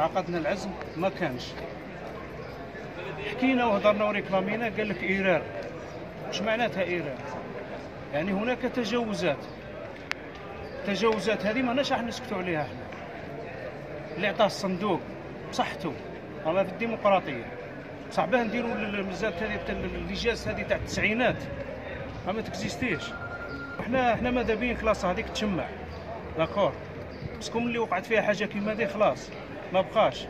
وعقدنا العزم ما كانش. حكينا وهضرنا وريكلامينا قال لك ايرار إيش معناتها ايرار يعني هناك تجاوزات. التجاوزات هذه ما راح نسكتوا عليها إحنا. اللي عطاه الصندوق بصحته. هذا في الديمقراطية. صح باه نديروا المزاد هذه تاع اللجاز هذه تاع التسعينات. ما تكزيستيش. إحنا إحنا ماذا بين كلاس هذيك تشمع. d'accord. parce que اللي وقعت فيها حاجة كيما هذه خلاص. ما بقاش.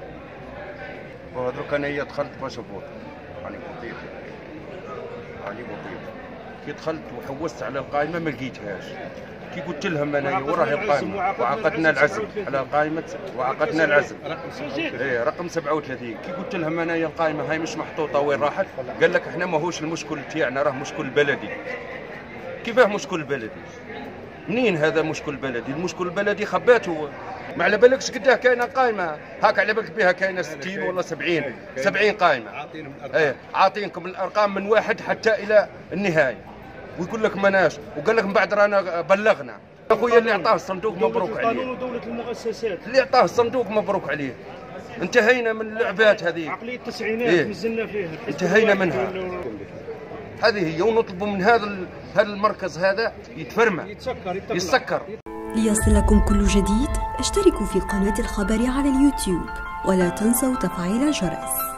ودروك انايا دخلت باش نفوطي راني بوطيت راني بوطيت كي دخلت وحوست على القائمة ما لقيتهاش. كي قلت لهم انايا وراهي القائمة. وعقدنا العزم على قائمه وعقدنا العزم. إيه رقم 37 كي قلت لهم انايا القائمة هاي مش محطوطة وين راحت؟ قال لك إحنا ماهوش المشكل تاعنا راه مشكل بلدي. كيفاه مشكل بلدي؟ منين هذا مشكل بلدي؟ المشكل البلدي خباته. ما على بالكش قداه كاينة قائمه هاك على بالك بها كاينة 60 ولا 70 70 قائمه إيه عاطينكم الأرقام من واحد حتى إلى النهاية. ويقول لك مناش. وقال لك من بعد رانا بلغنا. أخويا اللي عطاه الصندوق مبروك عليه. القانون ودولة المؤسسات. اللي عطاه الصندوق مبروك عليه. انتهينا من اللعبات هذه. عقلية التسعينات إيه. نزلنا فيها. انتهينا منها. هذه هي ونطلبوا من هذا هذا المركز هذا يتفرمى. يتسكر يتطلع. ليصلكم كل جديد اشتركوا في قناة الخبر على اليوتيوب ولا تنسوا تفعيل الجرس.